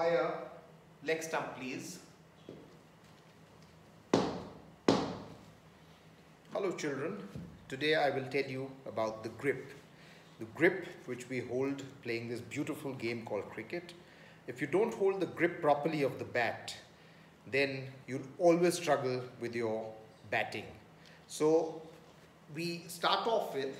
umpire leg stump please. Hello children, today I will tell you about the grip. The grip which we hold playing this beautiful game called cricket. If you don't hold the grip properly of the bat, then you'll always struggle with your batting. So we start off with,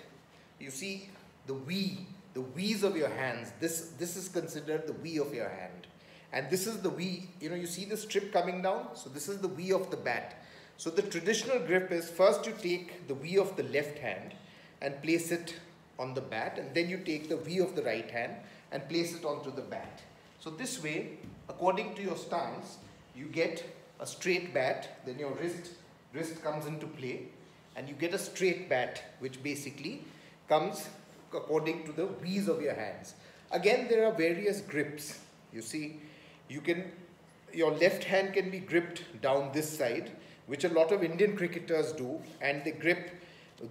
you see the V, the V's of your hands. This, this is considered the V of your hand. And this is the V, you know, you see the strip coming down? So this is the V of the bat. So the traditional grip is first you take the V of the left hand and place it on the bat and then you take the V of the right hand and place it onto the bat. So this way, according to your stance, you get a straight bat, then your wrist, wrist comes into play and you get a straight bat which basically comes according to the V's of your hands. Again, there are various grips. You see, you can, your left hand can be gripped down this side which a lot of Indian cricketers do, and they grip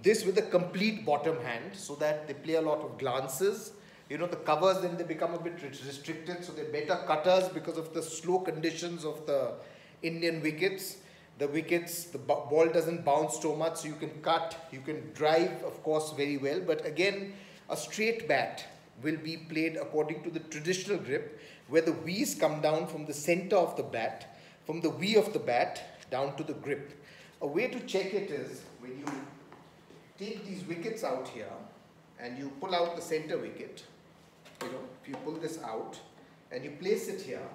this with a complete bottom hand so that they play a lot of glances. You know, the covers then they become a bit restricted, so they're better cutters because of the slow conditions of the Indian wickets. The wickets, the ball doesn't bounce so much, so you can cut, you can drive, of course, very well. But again, a straight bat will be played according to the traditional grip, where the V's come down from the center of the bat, from the V of the bat, down to the grip. A way to check it is when you take these wickets out here and you pull out the center wicket, you know, if you pull this out and you place it here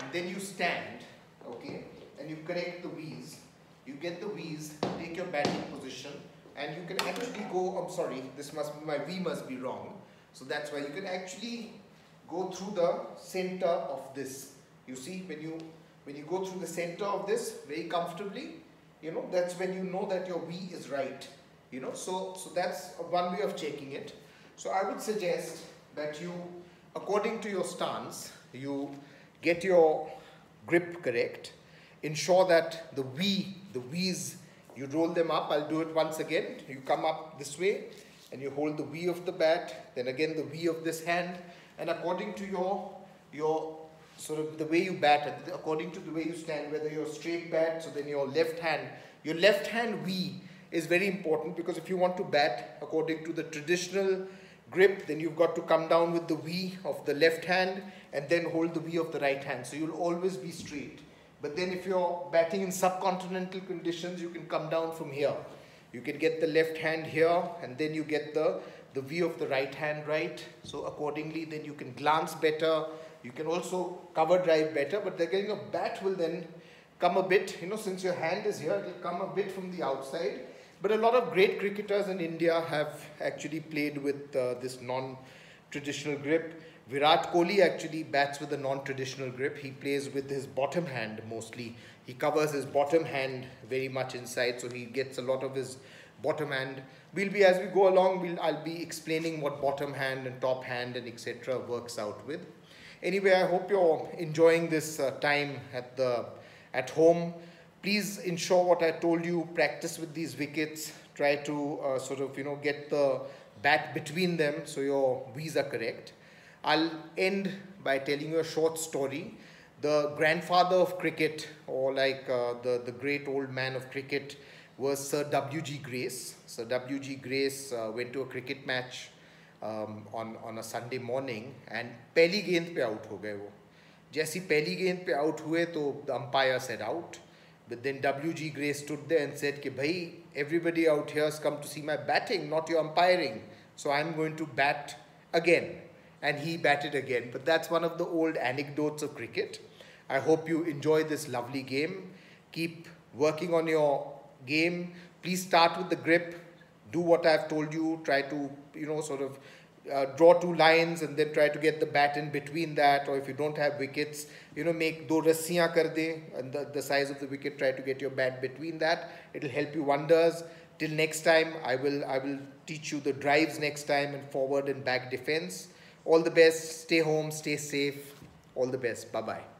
and then you stand, okay, and you correct the V's, you get the V's, take your batting position and you can actually go, I'm sorry, this must be, my V must be wrong. So that's why you can actually go through the center of this. You see, when you when you go through the center of this very comfortably, you know, that's when you know that your V is right. You know, so, so that's one way of checking it. So I would suggest that you, according to your stance, you get your grip correct. Ensure that the V, the V's, you roll them up. I'll do it once again. You come up this way and you hold the V of the bat, then again the V of this hand. And according to your, your sort of the way you bat, according to the way you stand, whether you're straight bat, so then your left hand, your left hand V is very important because if you want to bat according to the traditional grip, then you've got to come down with the V of the left hand and then hold the V of the right hand. So you'll always be straight. But then if you're batting in subcontinental conditions, you can come down from here. You can get the left hand here and then you get the, the V of the right hand right. So accordingly, then you can glance better, you can also cover drive better, but again your bat will then come a bit, you know, since your hand is here, it will come a bit from the outside. But a lot of great cricketers in India have actually played with uh, this non-traditional grip. Virat Kohli actually bats with a non-traditional grip. He plays with his bottom hand mostly. He covers his bottom hand very much inside, so he gets a lot of his bottom hand. We'll be, as we go along, we'll, I'll be explaining what bottom hand and top hand and etc. works out with. Anyway, I hope you're enjoying this uh, time at, the, at home. Please ensure what I told you, practice with these wickets. Try to uh, sort of, you know, get the bat between them so your V's are correct. I'll end by telling you a short story. The grandfather of cricket, or like uh, the, the great old man of cricket, was Sir W.G. Grace. Sir W.G. Grace uh, went to a cricket match um, on on a Sunday morning and पहली गेंद पे out हो गए वो जैसी पहली गेंद पे आउट हुए तो the umpire said out but then WG Gray stood there and said, Bhai, everybody out here has come to see my batting, not your umpiring. So I'm going to bat again. And he batted again. But that's one of the old anecdotes of cricket. I hope you enjoy this lovely game. Keep working on your game. Please start with the grip do what I've told you, try to, you know, sort of uh, draw two lines and then try to get the bat in between that or if you don't have wickets, you know, make do rassiyan kar de and the, the size of the wicket, try to get your bat between that. It'll help you wonders. Till next time, I will, I will teach you the drives next time and forward and back defense. All the best. Stay home, stay safe. All the best. Bye-bye.